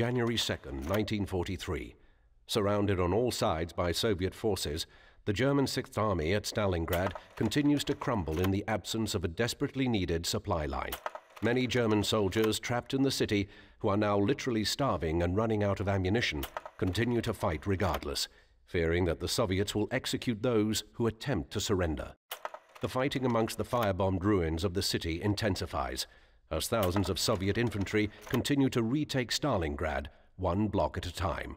January 2nd, 1943. Surrounded on all sides by Soviet forces, the German Sixth Army at Stalingrad continues to crumble in the absence of a desperately needed supply line. Many German soldiers trapped in the city, who are now literally starving and running out of ammunition, continue to fight regardless, fearing that the Soviets will execute those who attempt to surrender. The fighting amongst the firebombed ruins of the city intensifies, as thousands of Soviet infantry continue to retake Stalingrad one block at a time.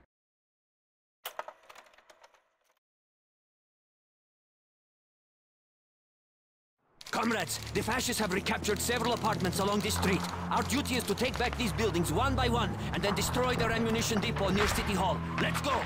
Comrades, the fascists have recaptured several apartments along this street. Our duty is to take back these buildings one by one and then destroy their ammunition depot near City Hall. Let's go!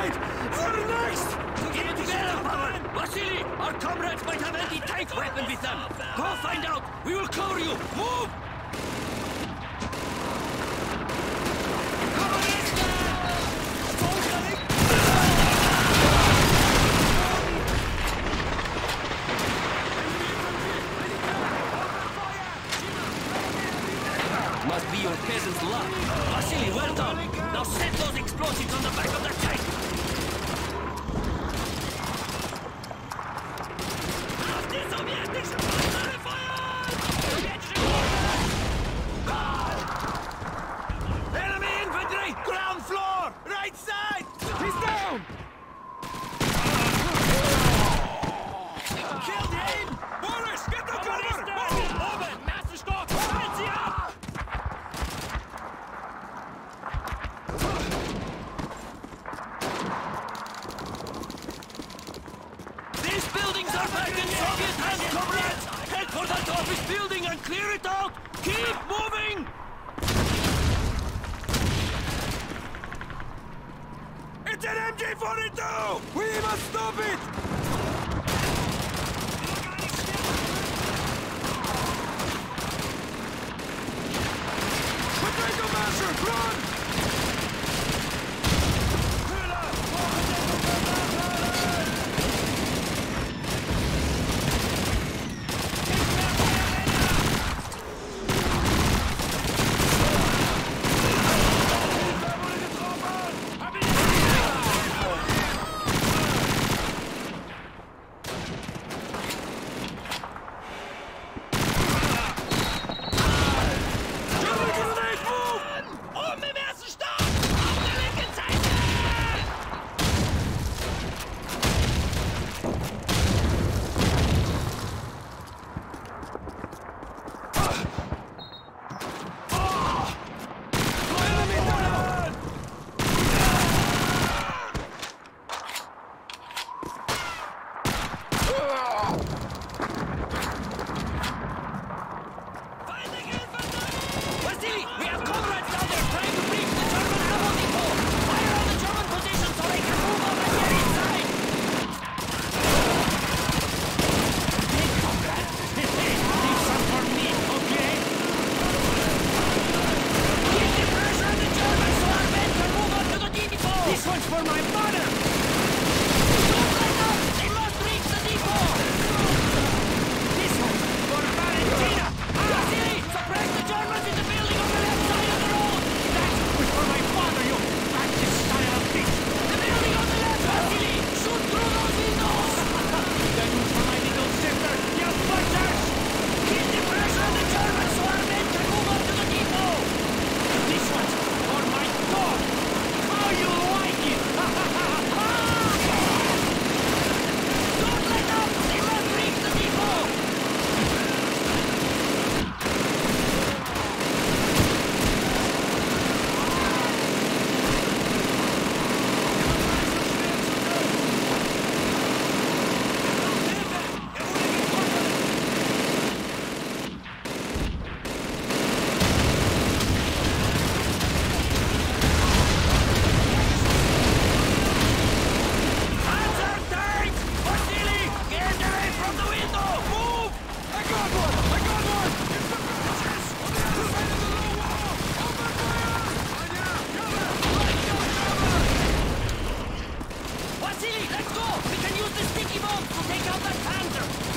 Suicide! We're next! Get together, Pavel! Vasily, our comrades might have anti-tank weapon with them! Go find out! We will cover you! Move! Sowjetische Panzer feuern! Sowjetische Enemy infantry! Ground floor! Right side! He's down! Killed him! Boris, get the cover! Move! Oben! Massenstock! Halt sie ab! These buildings are back in Soviet hands, comrades! Head for that office building and clear it out! Keep moving! It's an MG-42! We must stop it! Run! Let's go! We can use the sticky bomb to take out that Panther.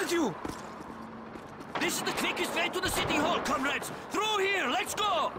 with you! This is the quickest way to the City Hall, comrades! Through here, let's go!